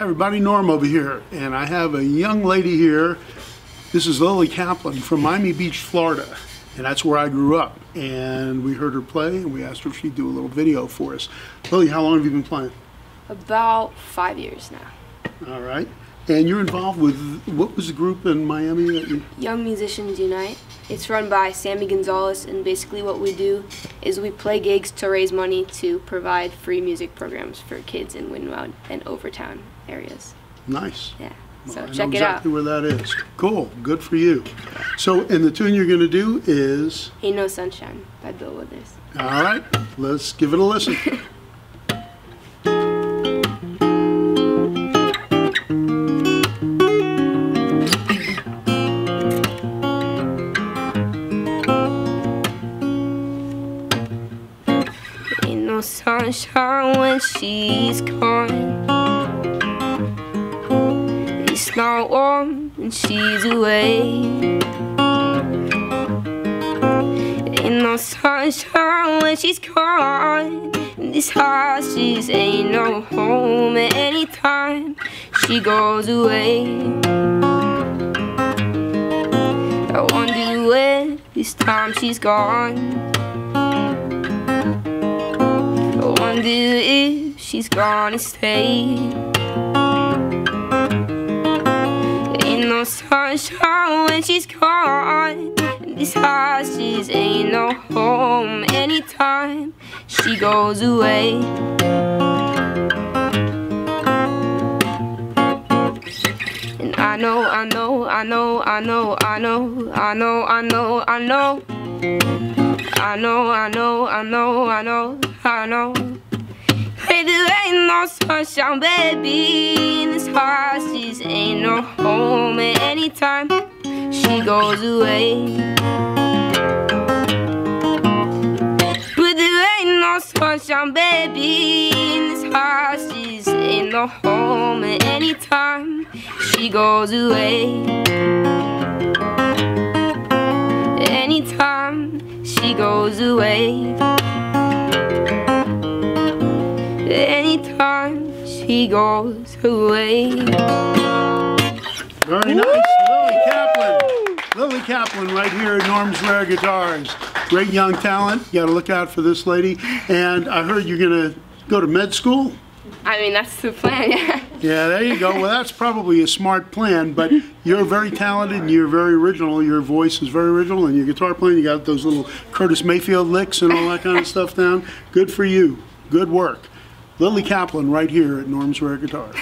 everybody, Norm over here, and I have a young lady here. This is Lily Kaplan from Miami Beach, Florida, and that's where I grew up. And we heard her play, and we asked her if she'd do a little video for us. Lily, how long have you been playing? About five years now. All right. And you're involved with, what was the group in Miami that you, Young Musicians Unite. It's run by Sammy Gonzalez, and basically what we do is we play gigs to raise money to provide free music programs for kids in Wynwood and Overtown areas. nice. Yeah. Well, So I know check it out. exactly where that is. Cool, good for you. So, and the tune you're gonna do is, Ain't No Sunshine by Bill Withers. all right, let's give it a listen. no sunshine when she's gone. It's not warm when she's away. Ain't no sunshine when she's gone. This house just ain't no home anytime she goes away. I wonder where this time she's gone. Wonder if she's gonna stay. Ain't no sunshine when she's gone. This house just ain't no home anytime she goes away. And I know, I know, I know, I know, I know, I know, I know, I know. I know, I know, I know, I know, I know. Hey, there ain't no sunshine, baby. In this house just ain't no home anytime she goes away. But there ain't no sunshine, baby. In this house just ain't no home anytime she goes away. Anytime she goes away. Anytime she goes away. Very nice, Lily Kaplan. Lily Kaplan, right here at Norm's Rare Guitars. Great young talent. You got to look out for this lady. And I heard you're going to go to med school. I mean, that's the plan, yeah. Yeah, there you go. Well, that's probably a smart plan, but you're very talented and you're very original. Your voice is very original, and your guitar playing, you got those little Curtis Mayfield licks and all that kind of stuff down. Good for you. Good work. Lily Kaplan, right here at Norm's Rare Guitars.